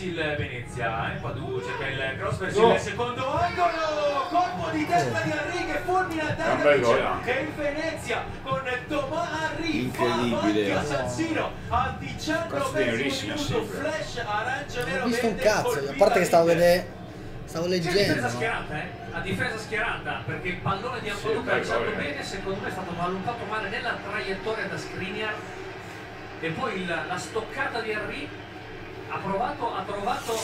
aprirsi il Venezia. Empadu cerca il cross verso il secondo angolo. Colpo di testa di Henry che fulmina Danovic. anche. Che il Venezia con Tomà Henry Incredibile. fa avanti a San Siro al Cazzo di 19 Henrissimo minuto. Flash arancio nero Non ho visto un cazzo, a parte che stavo vedendo. Stavo C'è leggendo. difesa no? schierata, eh? A difesa schierata, perché il pallone di Ampadu Sì, calciato bene, secondo me è stato valutato male nella traiettoria da Skriniar. E poi il- la stoccata di Henry ha provato, ha trovato,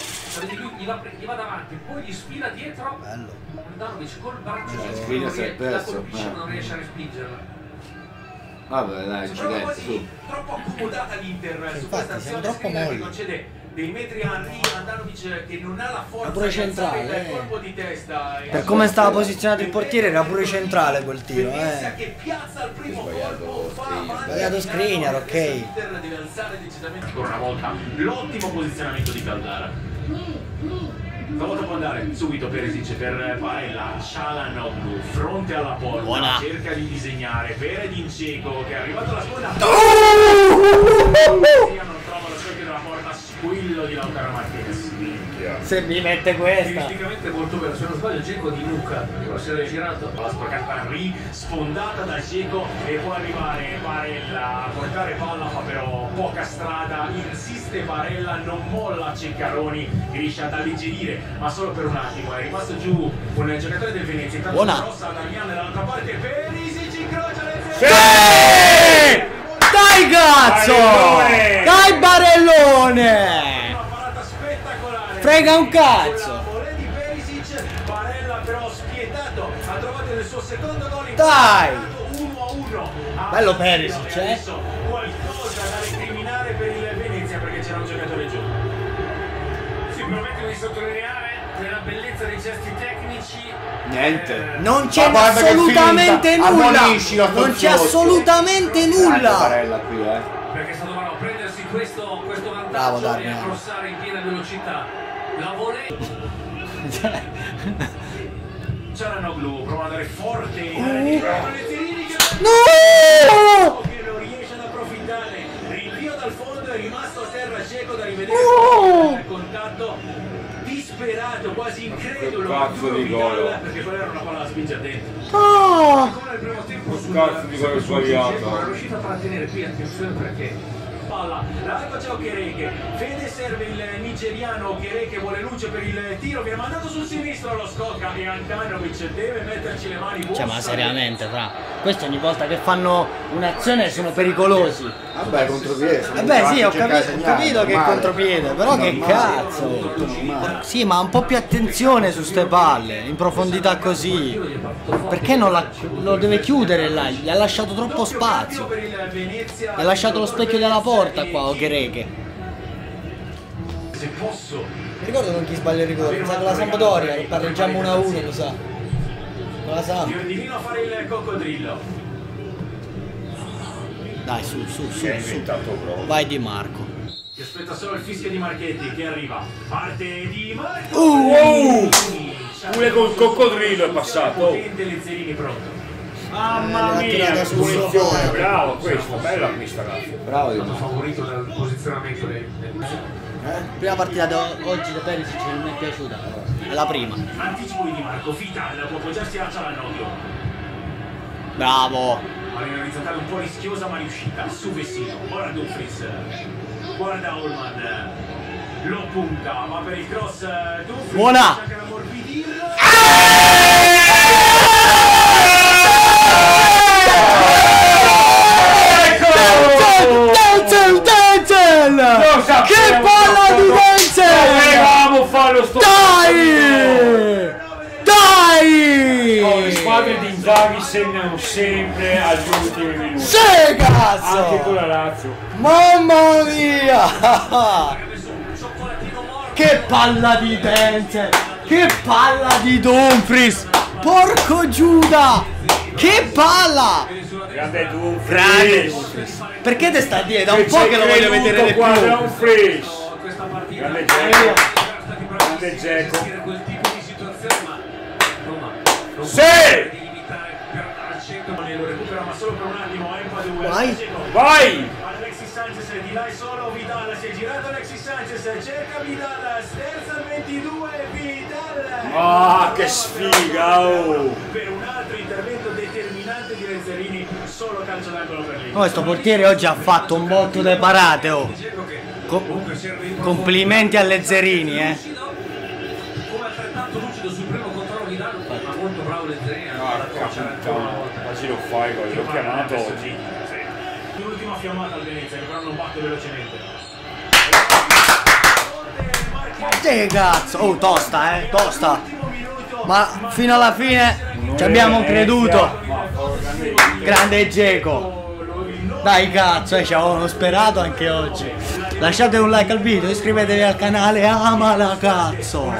lui gli va, gli va davanti, poi gli sfila dietro. Bello. Andanovic col braccio Eh, si è la colpisce ma non riesce a respingerla. Vabbè, dai, su. quasi troppo accomodata l'Inter su infatti, questa azione troppo Skriniar che concede dei metri a Henry Andanovic che non ha la forza pure centrale, il eh. colpo di testa Per come stava posizionato il portiere era pure centrale quel tiro, eh. che piazza il primo colpo Skriniar, e ok. ancora una volta l'ottimo posizionamento di Caldara Stavolta può andare subito Perisic per Barella, Cialanoglu, fronte alla porta, Buona. cerca di disegnare per Edin Dzeko che è arrivato alla sponda. non trova lo specchio della porta, squillo di Lautaro Martinez. Se mi mette questa. Stilisticamente molto bello, se non sbaglio Geco di Luca, si era girato. La sporcata Henry, sfondata da Dzeko e può arrivare Barella a portare palla, fa però poca strada, insiste Barella, non molla Ceccaroni, riesce ad alleggerire, ma solo per un attimo, è rimasto giù un giocatore del Venezia, intanto Buona. Rossa, Damian dall'altra parte, Perisic incrocia le Sì! Dai cazzo! Barellone! Dai barellone! Una parata spettacolare. Frega un cazzo! Sulla volée di Perisic, Barella però spietato, ha trovato il suo secondo gol in Dai! 1 a 1. Bello Perisic, eh? Qualcosa da recriminare per il Venezia perché c'era un giocatore giù. Si permettono di sottolineare della bellezza dei gesti tecnici. Niente. Non c'è assolutamente nulla! Non c'è assolutamente nulla! Qui, eh. Perché è stato bravo a prendersi questo, questo Bravo, vantaggio e a Darmian. crossare in piena velocità. La volée. Cialanoglu prova ad andare forte in area di Letterini che No! che non riesce ad approfittare. Rinvio dal fondo è rimasto a terra cieco da rivedere No! il contatto disperato, quasi incredulo. Cazzo di gol. Perché quella era una palla da spingere dentro. Oh! Come nel primo tempo sul cazzo di gol sbagliato. Dzeko, è riuscito a trattenere qui attenzione perché Palla, largo c'è Okereke, Fede serve il nigeriano Okereke, vuole luce per il tiro, viene mandato sul sinistro lo scocca e Ankanovic deve metterci le mani. Cioè, ma seriamente, fra. Questi ogni volta che fanno un'azione sono pericolosi. Vabbè, contropiede. Eh beh sì, ho Cercare capito, di ho capito che è contropiede, però che Normale, cazzo! tutto normale. Sì, ma un po' più attenzione su ste palle, in profondità così. Perché non la- lo deve chiudere là? Gli ha lasciato troppo spazio. Gli ha lasciato lo specchio della porta qua, Okereke. Se posso, Mi ricordo con chi sbaglia il rigore, mi sa con la Sampdoria, che pareggiamo 1-1, mi sa. Con la Samp. Diondino a fare il coccodrillo. Dai, su, su, su, su. Vai Di Marco. Che aspetta solo il fischio di Marchetti che arriva. Parte di Marco. Uh! Pure col coccodrillo è passato. Potente Lezzerini pronto. Mamma Eh, mia, che punizione, bravo questo, bella questa ragazzi. Bravo di favorito dal posizionamento dei, Prima partita di oggi da Perisic non mi è piaciuta. È la prima. Anticipo di Marco, Vital può appoggiarsi a Cialanoglu. Bravo. In orizzontale un po' rischiosa ma riuscita. Su Vessino, ora Dumfries. Guarda Holman. Lo punta, va per il cross. Dumfries. Buona. Inzaghi segnano sempre agli ultimi minuti. Sì, Anche con cazzo! la Lazio. Mamma mia! Che palla di Denzel! Che palla di Dumfries! Porco Giuda! Che palla! Grande Dumfries. Grande Dumfries! Perché te sta a dire? Da un po' che lo voglio vedere di più! Dumfries. Grande Dzeko. Grande Dzeko. gestire Vai. Dzeko. Vai! Alexis Sanchez di là è solo Vidal, si è girato Alexis Sanchez, cerca Vidal, sterza al 22, Vidal! Ah, che sfiga, oh! Per un altro intervento determinante di Rezzerini, solo calcio d'angolo per l'Inter. Questo portiere oggi ha fatto un botto di parate, oh. Co- complimenti alle Zerini, eh. Come altrettanto lucido sul primo controllo di Dano, ma molto bravo Lezzerini Quasi lo fai, l'ho chiamato oggi. L'ultima fiammata al Venezia, che però non batte velocemente. Che cazzo, oh tosta, eh, tosta. Ma fino alla fine ci abbiamo creduto. Grande Geco. Dai cazzo, eh, ci avevano sperato anche oggi. Lasciate un like al video, iscrivetevi al canale, amala cazzo.